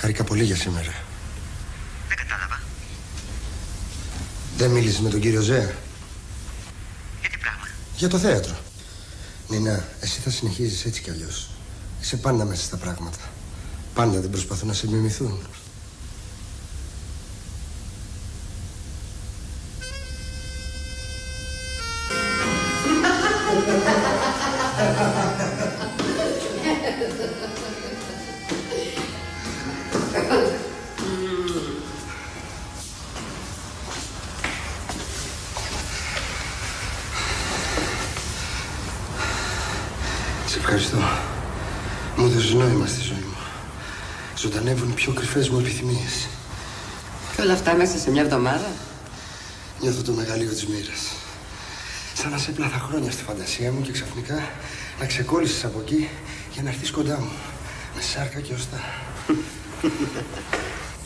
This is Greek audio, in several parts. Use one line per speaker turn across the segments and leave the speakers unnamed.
Χάρηκα πολύ για σήμερα.
Δεν κατάλαβα.
Δεν μίλησες με τον κύριο Ζέα.
Για τι πράγμα;
Για το θέατρο. Νίνα, εσύ θα συνεχίζεις έτσι κι αλλιώς. Είσαι πάντα μέσα στα πράγματα. Πάντα δεν προσπαθούν να σε μιμηθούν. Σε ευχαριστώ. Μου έδωσες νόημα στη ζωή μου. Ζωντανεύουν οι πιο κρυφές μου επιθυμίες.
Και όλα αυτά μέσα σε μια εβδομάδα;
Νιώθω το μεγαλείο της μοίρας. Σαν να σε έπλαθα χρόνια στη φαντασία μου και ξαφνικά να ξεκόλλησες από εκεί για να έρθεις κοντά μου. Με σάρκα και οστά.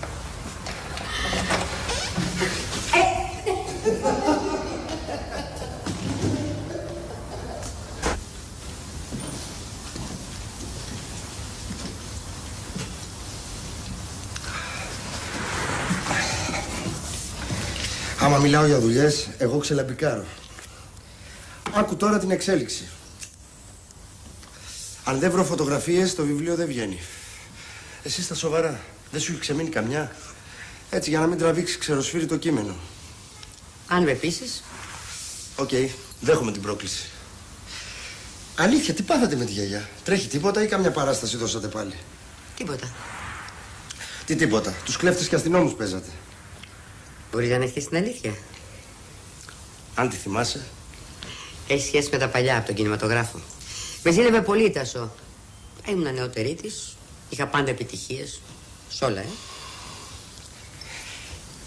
Άμα μιλάω για δουλειές, εγώ ξελαμπικάρω. Άκου τώρα την εξέλιξη. Αν δεν βρω φωτογραφίες, το βιβλίο δεν βγαίνει. Εσύ στα σοβαρά. Δεν σου έχει ξεμείνει καμιά; Έτσι, για να μην τραβήξεις ξεροσφύρι το κείμενο.
Αν με πείσει.
Οκ, δέχομαι την πρόκληση. Αλήθεια, τι πάθατε με τη γιαγιά; Τρέχει τίποτα ή καμιά παράσταση δώσατε πάλι;
Τίποτα.
Τι τίποτα. Τους κλέφτες και αστυνόμους παίζατε.
Μπορεί να ανοιχτεί την αλήθεια.
Αν τη θυμάσαι.
Έχει σχέση με τα παλιά από τον κινηματογράφο. Με ζήλευε πολύ η Τασό. Ήμουν νεότερη της. Είχα πάντα επιτυχίες. Σ' όλα, ε.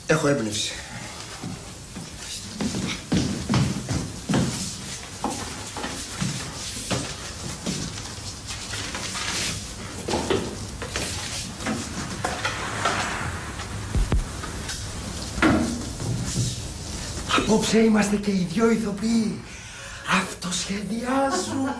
Έχω έμπνευση. Απόψε είμαστε και οι δυο ηθοποιοί. Αυτοσχεδιάζουμε.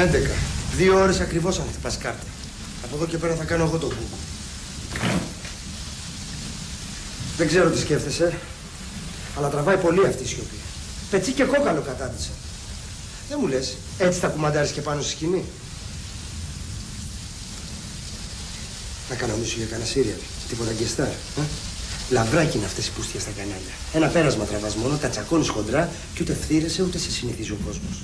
Έντεκα. Δύο ώρες ακριβώς αν χτυπάς κάρτα. Από εδώ και πέρα θα κάνω εγώ το κουκ. Δεν ξέρω τι σκέφτεσαι, αλλά τραβάει πολύ αυτή η σιωπή. Πετσί και κόκαλο κατάντησα. Δεν μου λες, έτσι θα κουμαντάρεις και πάνω στη σκηνή. Να κανονίσω για κανένα σύριαλ. Τίποτα guest star. Ε; Λαβράκι είναι αυτές οι πούστια στα κανάλια. Ένα πέρασμα τραβάς μόνο, τα τσακώνεις χοντρά και ούτε φθείρεσαι ούτε σε συνηθίζει ο κόσμος.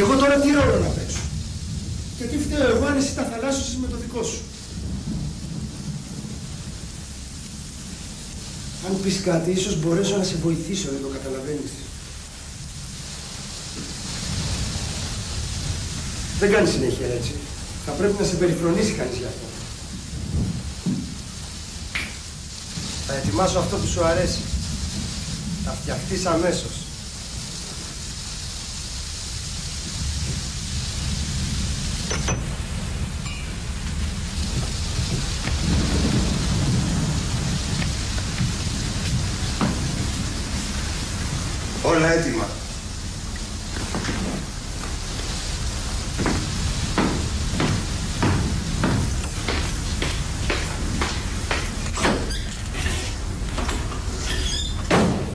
Και εγώ τώρα τι ρόλο να παίξω; Και τι φταίω εγώ αν εσύ τα θαλάσσωσες με το δικό σου; Αν πεις κάτι, ίσως μπορέσω να σε βοηθήσω, δεν το καταλαβαίνεις. Δεν κάνει συνέχεια έτσι. Θα πρέπει να σε περιφρονήσει κανείς γι' αυτό. Θα ετοιμάσω αυτό που σου αρέσει. Θα φτιαχτείς αμέσως. Όλα έτοιμα.